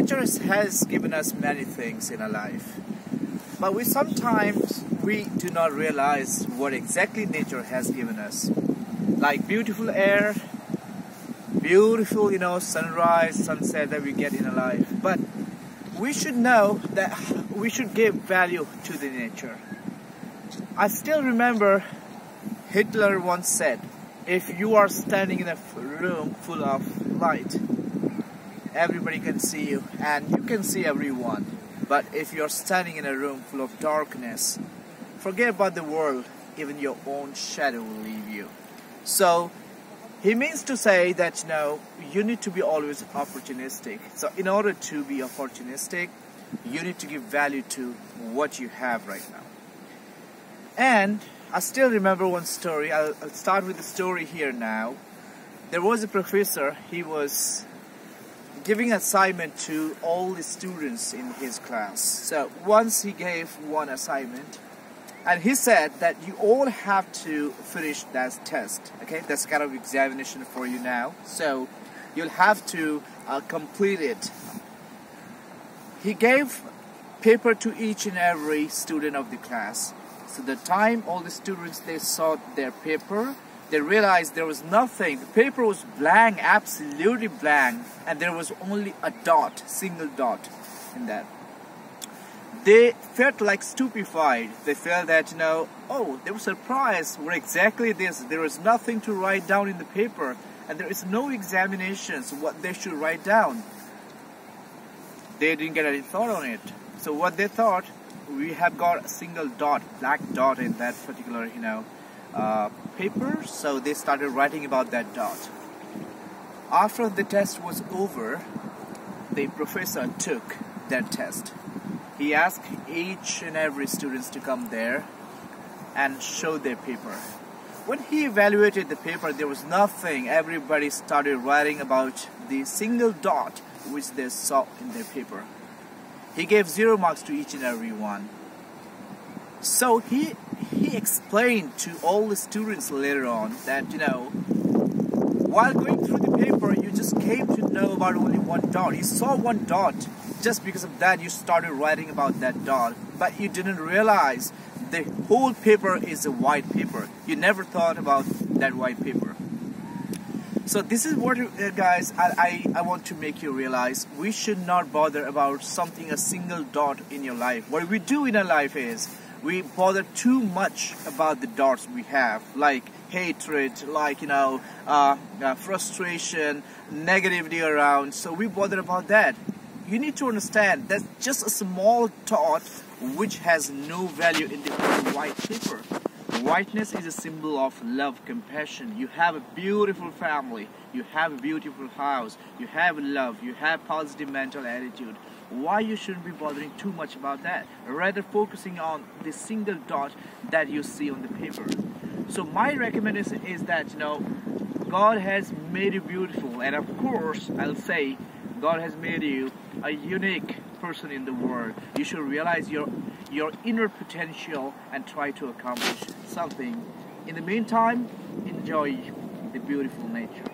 nature has given us many things in our life, but we sometimes we do not realize what exactly nature has given us, like beautiful air, beautiful, you know, sunrise, sunset that we get in our life. But we should know that we should give value to the nature. I still remember Hitler once said, if you are standing in a room full of light, everybody can see you and you can see everyone. But if you're standing in a room full of darkness, forget about the world, even your own shadow will leave you. So he means to say that you know you need to be always opportunistic. So in order to be opportunistic, you need to give value to what you have right now. And I still remember one story. I'll, I'll start with the story here now. There was a professor. He was giving assignment to all the students in his class. So once he gave one assignment, and he said that you all have to finish that test. Okay, that's kind of examination for you now. So you'll have to uh, complete it. He gave paper to each and every student of the class. So the time all the students they saw their paper, they realized there was nothing. The paper was blank, absolutely blank, and there was only a dot, single dot in that. They felt like stupefied. They felt that, you know, oh, they were surprised. What exactly this? There was nothing to write down in the paper, and there is no examinations what they should write down. They didn't get any thought on it. So what they thought, we have got a single dot, black dot in that particular, you know, uh, paper, so they started writing about that dot. After the test was over, the professor took that test. He asked each and every students to come there and show their paper. When he evaluated the paper, there was nothing. Everybody started writing about the single dot which they saw in their paper. He gave zero marks to each and every one. So he he explained to all the students later on that you know while going through the paper you just came to know about only one dot. You saw one dot. Just because of that you started writing about that dot. But you didn't realize the whole paper is a white paper. You never thought about that white paper. So this is what uh, guys I, I, I want to make you realize. We should not bother about something a single dot in your life. What we do in our life is we bother too much about the dots we have, like hatred, like you know, uh, uh, frustration, negativity around. So we bother about that. You need to understand that's just a small dot which has no value in the white paper. Whiteness is a symbol of love, compassion. You have a beautiful family, you have a beautiful house, you have love, you have positive mental attitude why you shouldn't be bothering too much about that rather focusing on the single dot that you see on the paper. So my recommendation is that you know god has made you beautiful and of course i'll say god has made you a unique person in the world. You should realize your your inner potential and try to accomplish something. In the meantime enjoy the beautiful nature